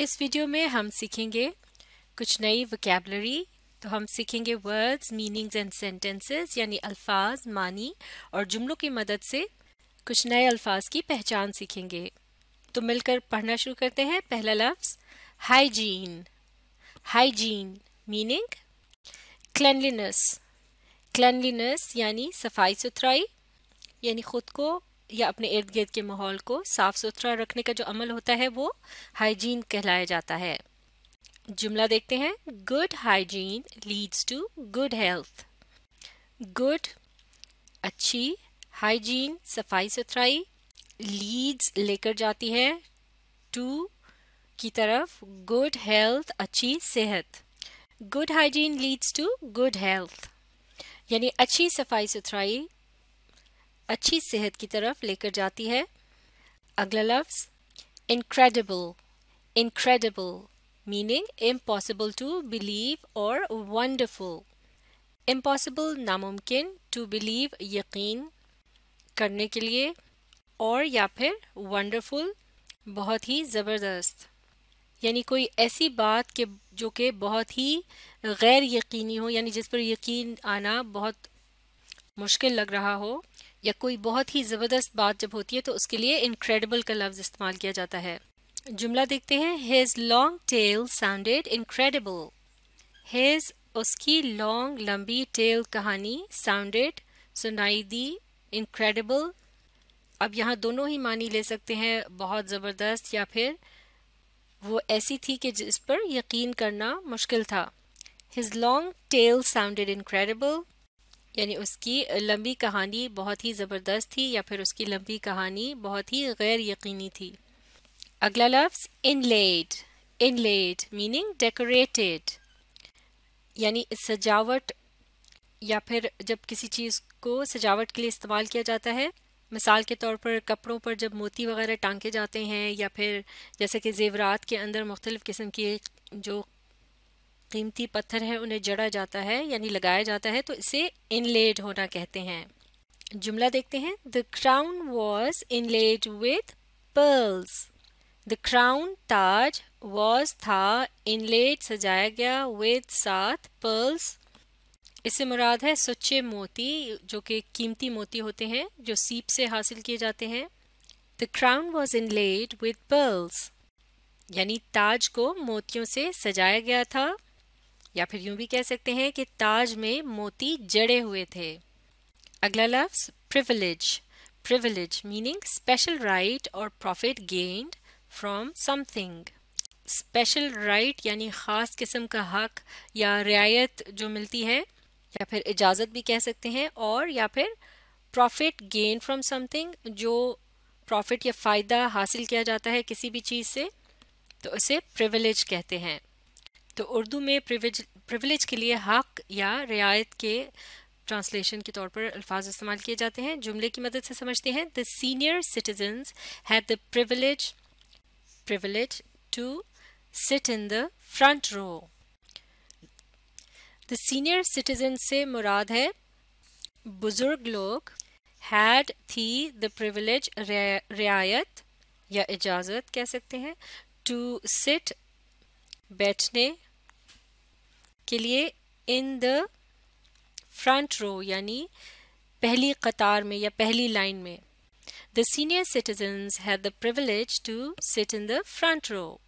इस वीडियो में हम सीखेंगे कुछ नई वोकेबलरी तो हम सीखेंगे वर्ड्स मीनिंग्स एंड सेंटेंसेस यानी अल्फाज, मानी और जुमलों की मदद से कुछ नए अल्फाज की पहचान सीखेंगे। तो मिलकर पढ़ना शुरू करते हैं। पहला लफ्ज hygiene hygiene meaning cleanliness cleanliness यानी सफ़ाई सुथराई, यानी खुद को या अपने इर्द गिर्द के माहौल को साफ़ सुथरा रखने का जो अमल होता है, वो हाइजीन कहलाया जाता है। जुमला देखते हैं। Good hygiene leads to good health. Good, अच्छी हाइजीन, सफ़ाई सुथराई लीड्स लेकर जाती है टू की तरफ़। गुड हेल्थ, अच्छी सेहत। Good hygiene leads to good health. यानी अच्छी सफ़ाई सुथराई अच्छी सेहत की तरफ़ लेकर जाती है। अगला लफ्ज incredible incredible meaning impossible to believe और वंडरफुल इम्पॉसिबल नामुमकिन टू बिलीव यकीन करने के लिए, और या फिर वंडरफुल बहुत ही ज़बरदस्त। यानी कोई ऐसी बात के, जो कि बहुत ही गैर यकीनी हो, यानी जिस पर यकीन आना बहुत मुश्किल लग रहा हो या कोई बहुत ही ज़बरदस्त बात जब होती है तो उसके लिए इनक्रेडिबल का लफ्ज़ इस्तेमाल किया जाता है। जुमला देखते हैं his long tale sounded incredible his उसकी लॉन्ग लंबी टेल कहानी साउंडेड सुनाई दी इनक्रेडिबल अब यहाँ दोनों ही मानी ले सकते हैं, बहुत ज़बरदस्त या फिर वो ऐसी थी कि जिस पर यकीन करना मुश्किल था। His long tale sounded incredible यानी उसकी लंबी कहानी बहुत ही ज़बरदस्त थी या फिर उसकी लंबी कहानी बहुत ही गैर यकीनी थी। अगला लफ्ज़ इनलेड इनलेड मीनिंग डेकोरेटेड यानी सजावट या फिर जब किसी चीज़ को सजावट के लिए इस्तेमाल किया जाता है, मिसाल के तौर पर कपड़ों पर जब मोती वगैरह टांके जाते हैं या फिर जैसे कि जेवरात के अंदर मुख्तलिफ़ किस्म की जो कीमती पत्थर है, उन्हें जड़ा जाता है, यानी लगाया जाता है तो इसे इनलेड होना कहते हैं। जुमला देखते हैं। The crown was inlaid with pearls the crown Taj was था इनलेड सजाया गया विद साथ पर्ल्स इससे मुराद है सच्चे मोती, जो कि कीमती मोती होते हैं, जो सीप से हासिल किए जाते हैं। The crown was inlaid with pearls यानी ताज को मोतियों से सजाया गया था। या फिर यूँ भी कह सकते हैं कि ताज में मोती जड़े हुए थे। अगला लफ्ज privilege privilege meaning special right और profit gained from something special right यानी ख़ास किस्म का हक या रियायत जो मिलती है, या फिर इजाज़त भी कह सकते हैं, और या फिर प्रॉफिट गेन फ्रॉम समथिंग जो प्रॉफिट या फ़ायदा हासिल किया जाता है किसी भी चीज़ से तो उसे प्रिविलेज कहते हैं। तो उर्दू में प्रिविज प्रिविलेज के लिए हक या रियायत के ट्रांसलेशन के तौर पर अल्फाज इस्तेमाल किए जाते हैं, जुमले की मदद से समझते हैं। The senior citizens had the privilege privilege to sit in the front row the senior citizen से मुराद है, बुज़ुर्ग लोग हैड थी द प्रिविलेज रियायत या इजाज़त कह सकते हैं टू सिट बैठने के लिए इन द फ्रंट रो यानी पहली कतार में या पहली लाइन में। The senior citizens the privilege to sit in the front row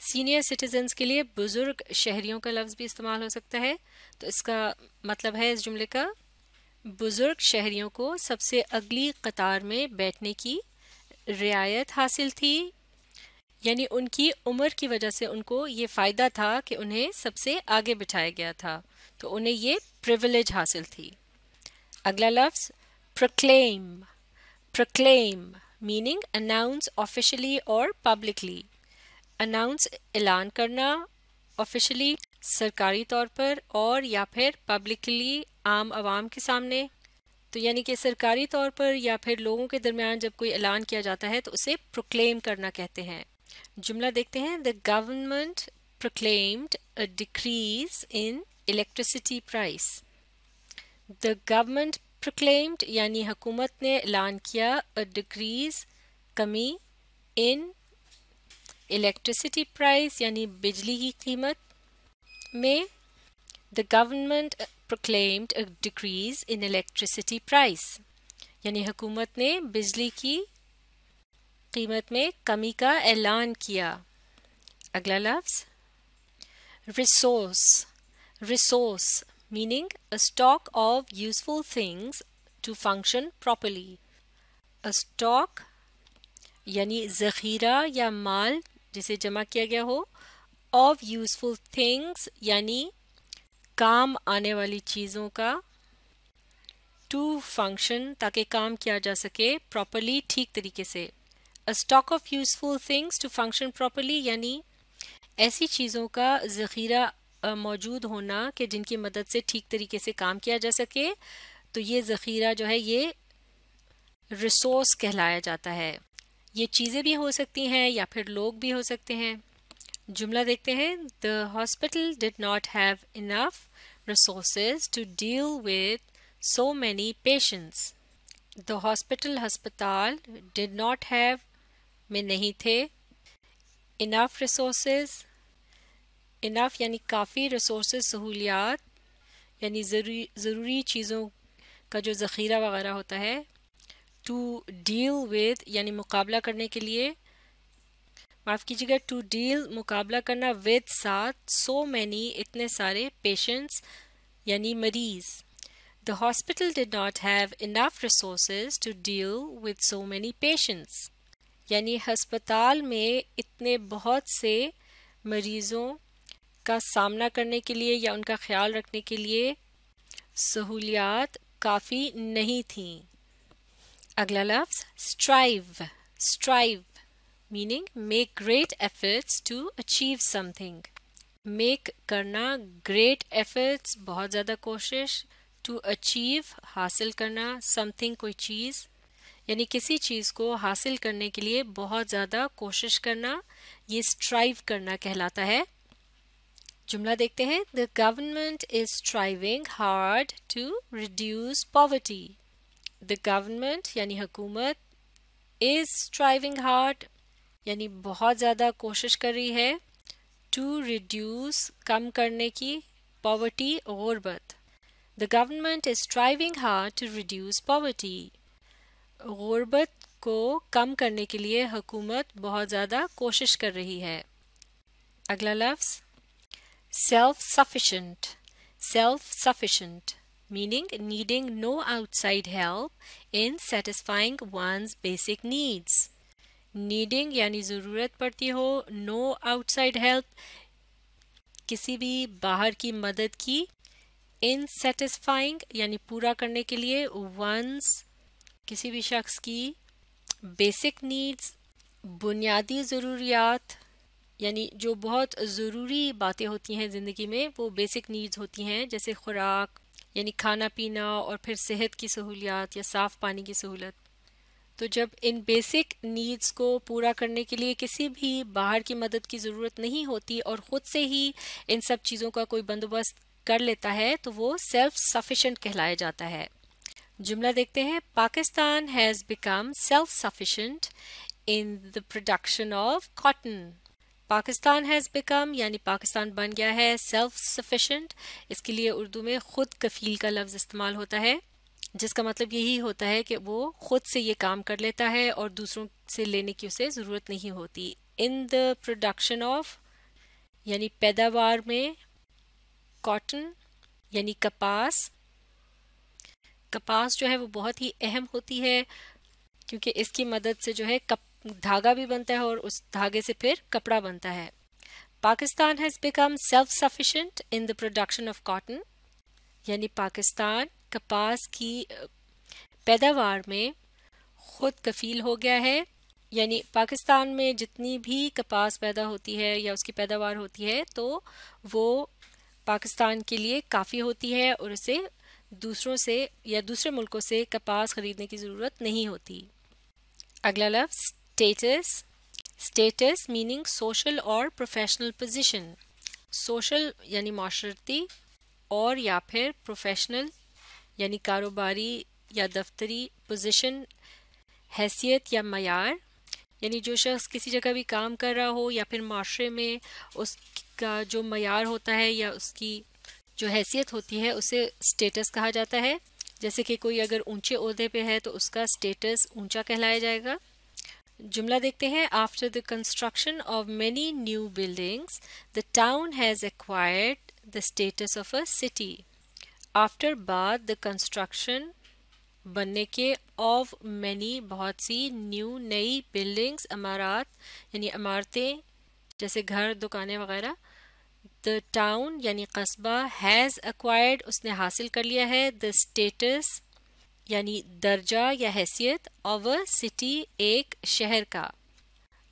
senior citizens के लिए बुज़ुर्ग शहरियों का लफ्ज़ भी इस्तेमाल हो सकता है। तो इसका मतलब है इस जुमले का, बुज़ुर्ग शहरियों को सबसे अगली कतार में बैठने की रियायत हासिल थी। यानी उनकी उम्र की वजह से उनको ये फ़ायदा था कि उन्हें सबसे आगे बिठाया गया था। तो उन्हें ये प्रिविलेज हासिल थी। अगला लफ्ज़ proclaim proclaim meaning announce officially और पब्लिकली अनाउंस ऐलान करना ऑफिशियली सरकारी तौर पर और या फिर पब्लिकली आम आवाम के सामने। तो यानी कि सरकारी तौर पर या फिर लोगों के दरमियान जब कोई ऐलान किया जाता है तो उसे प्रोक्लेम करना कहते हैं। जुमला देखते हैं। The government proclaimed a decrease in electricity price the government proclaimed यानी हुकूमत ने ऐलान किया अ डिक्रीज कमी इन इलेक्ट्रिसिटी प्राइस यानी बिजली की कीमत में। The government proclaimed a decrease in electricity price यानी हुकूमत ने बिजली की कीमत में कमी का ऐलान किया। अगला लफ्ज resource resource meaning a stock of useful things to function properly a stock यानी जखीरा या माल जिसे जमा किया गया हो। ऑफ़ यूजफुल थिंग्स यानी काम आने वाली चीज़ों का टू फ़ंक्शन ताकि काम किया जा सके प्रॉपरली ठीक तरीके से। A stock of useful things to function properly यानी ऐसी चीज़ों का ज़ख़ीरा मौजूद होना कि जिनकी मदद से ठीक तरीके से काम किया जा सके तो ये ज़ख़ीरा जो है, ये रिसोर्स कहलाया जाता है। ये चीज़ें भी हो सकती हैं या फिर लोग भी हो सकते हैं। जुमला देखते हैं the hospital did not have enough resources to deal with so many patients the hospital अस्पताल डिड नॉट हैव में नहीं थे। इनफ रिसोर्सेज इनफ यानी काफ़ी रिसोर्स सहूलियात, यानी ज़रूरी ज़रूरी चीज़ों का जो ज़ख़ीरा वगैरह होता है टू डील विद यानी मुकाबला करने के लिए। माफ़ कीजिएगा टू डील मुकाबला करना विद साथ सो मैनी इतने सारे पेशेंट्स यानी मरीज़। The hospital did not have enough resources to deal with so many patients यानी हस्पताल में इतने बहुत से मरीज़ों का सामना करने के लिए या उनका ख्याल रखने के लिए सहूलियात काफ़ी नहीं थीं। अगला लफ्ज strive strive meaning make great efforts to achieve something make करना ग्रेट एफर्ट्स बहुत ज़्यादा कोशिश। टू अचीव हासिल करना समथिंग कोई चीज़ यानी किसी चीज़ को हासिल करने के लिए बहुत ज़्यादा कोशिश करना, ये स्ट्राइव करना कहलाता है। जुमला देखते हैं। The government is striving hard to reduce poverty the government यानी हुकूमत इज़ स्ट्राइविंग हार्ड यानी बहुत ज़्यादा कोशिश कर रही है टू रिड्यूस कम करने की पॉवर्टी गुर्बत the government is striving hard to reduce poverty गुर्बत को कम करने के लिए हुकूमत बहुत ज़्यादा कोशिश कर रही है अगला लफ्ज़ self sufficient self sufficient meaning needing no outside help in satisfying one's basic needs. Needing यानी ज़रूरत पड़ती हो, no outside help, किसी भी बाहर की मदद की इन सेटिस्फाइंग यानी पूरा करने के लिए वंस किसी भी शख्स की बेसिक नीड्स बुनियादी ज़रूरियात, यानी जो बहुत ज़रूरी बातें होती हैं ज़िंदगी में, वो बेसिक नीड्स होती हैं, जैसे खुराक, यानी खाना पीना और फिर सेहत की सहूलियात या साफ़ पानी की सहूलत। तो जब इन बेसिक नीड्स को पूरा करने के लिए किसी भी बाहर की मदद की ज़रूरत नहीं होती और ख़ुद से ही इन सब चीज़ों का कोई बंदोबस्त कर लेता है तो वो सेल्फ सफिशेंट कहलाया जाता है। जुमला देखते हैं। Pakistan has become self sufficient in the production of cotton Pakistan has become यानी पाकिस्तान बन गया है सेल्फ सफिशेंट इसके लिए उर्दू में खुद कफील का लफ्ज़ इस्तेमाल होता है, जिसका मतलब यही होता है कि वो खुद से ये काम कर लेता है और दूसरों से लेने की उसे ज़रूरत नहीं होती। इन द प्रोडक्शन ऑफ़ यानी पैदावार में कॉटन यानी कपास कपास जो है वो बहुत ही अहम होती है, क्योंकि इसकी मदद से जो है कप, धागा भी बनता है और उस धागे से फिर कपड़ा बनता है। Pakistan has become self sufficient in the production of cotton यानी पाकिस्तान कपास की पैदावार में खुद कफील हो गया है। यानी पाकिस्तान में जितनी भी कपास पैदा होती है या उसकी पैदावार होती है तो वो पाकिस्तान के लिए काफ़ी होती है और उसे दूसरों से या दूसरे मुल्कों से कपास खरीदने की ज़रूरत नहीं होती। अगला लफ्ज़ स्टेटस स्टेटस meaning सोशल और प्रोफेशनल position सोशल यानी माशरती और या फिर प्रोफेशनल यानी कारोबारी या दफ्तरी पोजीशन हैसियत या मैार यानी जो शख्स किसी जगह भी काम कर रहा हो या फिर माशरे में उसका जो मैार होता है या उसकी जो हैसियत होती है, उसे स्टेटस कहा जाता है। जैसे कि कोई अगर ऊँचे ओहदे पे है तो उसका स्टेटस ऊँचा कहलाया जाएगा। जुमला देखते हैं after the construction of many new buildings the town has acquired the status of a city after बाद द कंस्ट्रक्शन बनने के ऑफ़ मैनी बहुत सी न्यू नई बिल्डिंग्स अमारात यानी इमारतें, जैसे घर, दुकानें वगैरह द टाउन यानी कस्बा हैज़ अक्वायर्ड उसने हासिल कर लिया है द स्टेटस यानी दर्जा या हैसियत ऑफ़ अ सिटी एक शहर का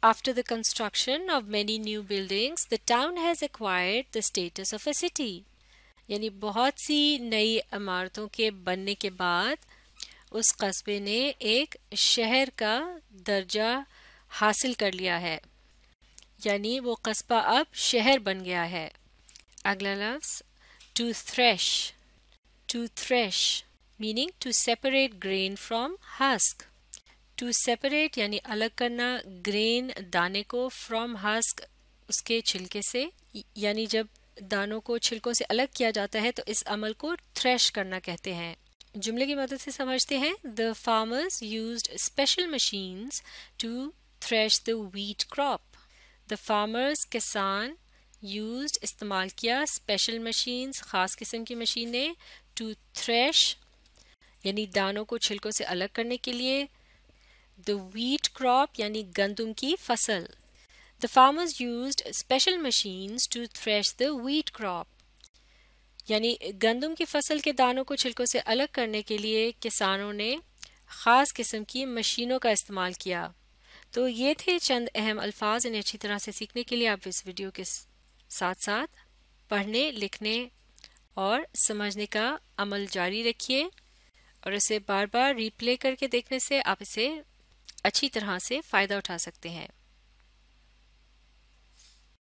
after the construction of many new buildings the town has acquired the status of a city यानी बहुत सी नई इमारतों के बनने के बाद उस कस्बे ने एक शहर का दर्जा हासिल कर लिया है यानी वो कस्बा अब शहर बन गया है अगला लफ्ज to thresh to thresh meaning to separate grain from husk to separate यानी अलग करना ग्रेन दाने को फ्रॉम हस्क उसके छिलके से, यानी जब दानों को छिलकों से अलग किया जाता है तो इस अमल को थ्रेश करना कहते हैं। जुमले की मदद से समझते हैं the farmers use special machines to thresh the wheat crop the farmers किसान यूज़ इस्तेमाल किया स्पेशल मशीन्स ख़ास किस्म की मशीनें टू थ्रेश यानी दानों को छिलकों से अलग करने के लिए द वीट क्रॉप यानी गंदुम की फ़सल। The farmers use special machines to thresh the wheat crop यानी गंदम की फ़सल के दानों को छिलकों से अलग करने के लिए किसानों ने ख़ास किस्म की मशीनों का इस्तेमाल किया। तो ये थे चंद अहम अल्फाज इन्हें अच्छी तरह से सीखने के लिए आप इस वीडियो के साथ साथ पढ़ने, लिखने और समझने का अमल जारी रखिए और इसे बार बार रिप्ले करके देखने से आप इसे अच्छी तरह से फ़ायदा उठा सकते हैं।